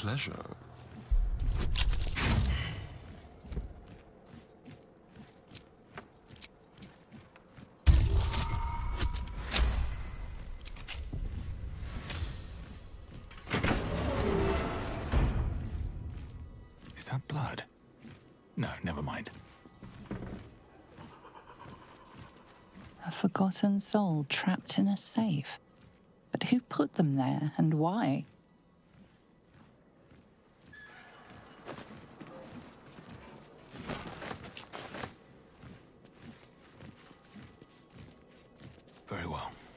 pleasure. Is that blood? No, never mind. A forgotten soul trapped in a safe. But who put them there and why? very well.